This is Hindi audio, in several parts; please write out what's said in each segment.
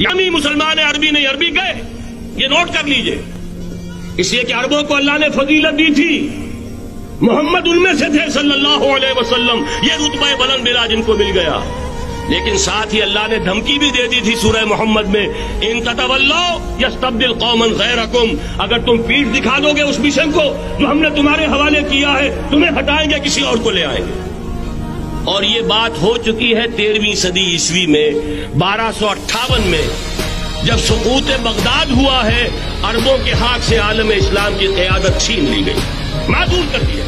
यामी मुसलमान है, अरबी नहीं, अरबी गए। ये नोट कर लीजिए। इसलिए कि अरबों को अल्लाह ने फजीलत दी थी। मोहम्मद उनमें से थे, सल्लल्लाहु अलैहि वसल्लम। ये रुतबा बुलंद मिला जिनको मिल गया। लेकिन साथ ही अल्लाह ने धमकी भी दे दी थी सूरह मोहम्मद में। इन ततवल्लो यस्तब्दिल कौमन गैरकुम। अगर तुम पीठ दिखा दोगे उस मिशन को जो हमने तुम्हारे हवाले किया है, तुम्हें हटाएँगे, किसी और को ले आएँगे। और ये बात हो चुकी है तेरहवीं सदी ईस्वी में, बारह में, जब सकूत बगदाद हुआ है, अरबों के हाथ से आलम इस्लाम की क्यादत छीन ली गई। माजूर कर दिया।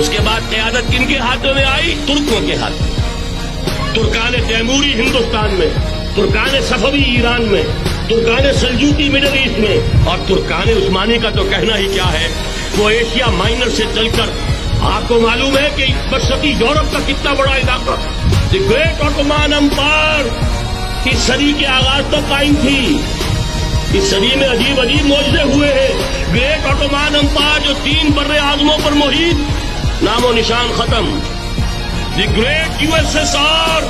उसके बाद क्यादत किन के हाथों में आई? तुर्कों के हाथ में। तुर्कान तैमूरी हिंदुस्तान में, तुर्कान सफवी ईरान में, तुर्कान सलजूकी मिडल ईस्ट में, और तुर्कान उस्मानी का तो कहना ही क्या है, वो एशिया माइनर से चलकर आपको मालूम है कि बरसती यूरोप का कितना बड़ा इलाका द ग्रेट ऑटोमान अम्पायर की सदी के आगाज़ तक कायम थी। इस सदी में अजीब अजीब मौजे हुए हैं। ग्रेट ऑटोमान अम्पायर जो तीन बर्रे आजमों पर मोहित, नामो निशान खत्म। द ग्रेट यूएसएसआर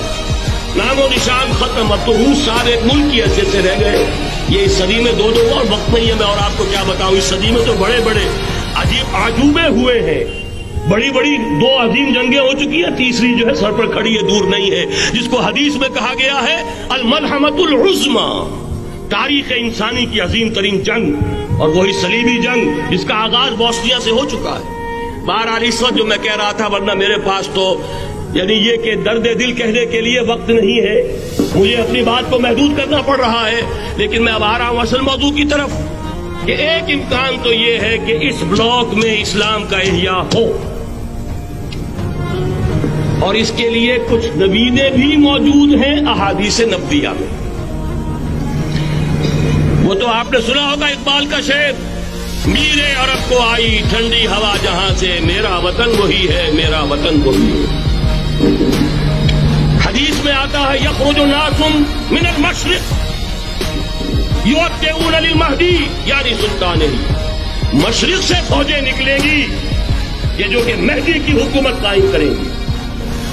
नामो निशान खत्म। अब तो रूस सारे मुल्क की ऐसे से रह गए। ये इस सदी में दो दो और वक्त नहीं है। मैं और आपको क्या बताऊँ, इस सदी में तो बड़े बड़े अजीब आजूबे हुए हैं। बड़ी बड़ी दो अजीम जंगें हो चुकी है। तीसरी जो है, सर पर खड़ी है, दूर नहीं है। जिसको हदीस में कहा गया है, अलमलहमतुल उस्मा तारीख इंसानी की अजीम तरीन जंग, और वही सलीबी जंग, जिसका आगाज़ बॉस्निया से हो चुका है। बहरहाल, इस वक्त जो मैं कह रहा था, वरना मेरे पास तो यानी ये कि दर्द दिल कहने के लिए वक्त नहीं है। मुझे अपनी बात को महदूद करना पड़ रहा है, लेकिन मैं अब आ रहा हूँ असल मौजू की तरफ़, कि एक इम्कान तो ये है कि इस ब्लॉक में इस्लाम का एहिया हो। और इसके लिए कुछ नबीने भी मौजूद हैं अहादीस नब्बिया में। वो तो आपने सुना होगा इकबाल का शेर, मीरे अरब को आई ठंडी हवा जहाँ से मेरा वतन वही है, मेरा वतन वही है. हदीस में आता है, यखरुज नासुम मिनल मशरक युवतेऊन अली महदी, यानी सुल्तान मशरक से फौजें निकलेंगी, ये जो कि महदी की हुकूमत कायम करेंगी।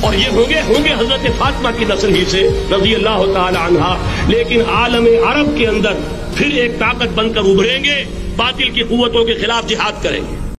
और ये होंगे होंगे हज़रत फातमा की नस्ल ही से रज़ी अल्लाह तहा लेकिन आलम अरब के अंदर फिर एक ताकत बनकर उभरेंगे, बातिल की कुतों के खिलाफ जिहाद करेंगे।